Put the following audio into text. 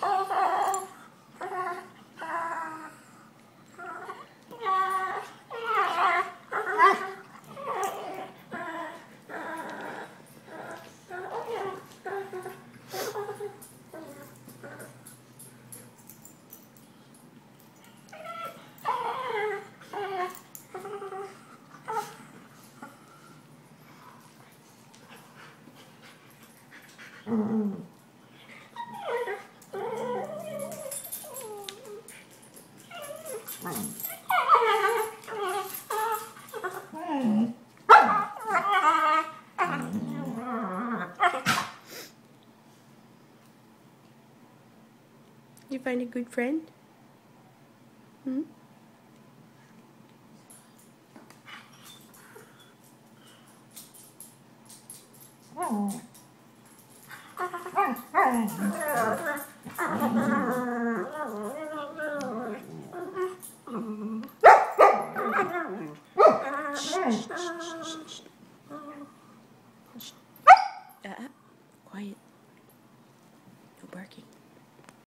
Mm-hmm. You find a good friend? Hmm? Uh, quiet. No barking.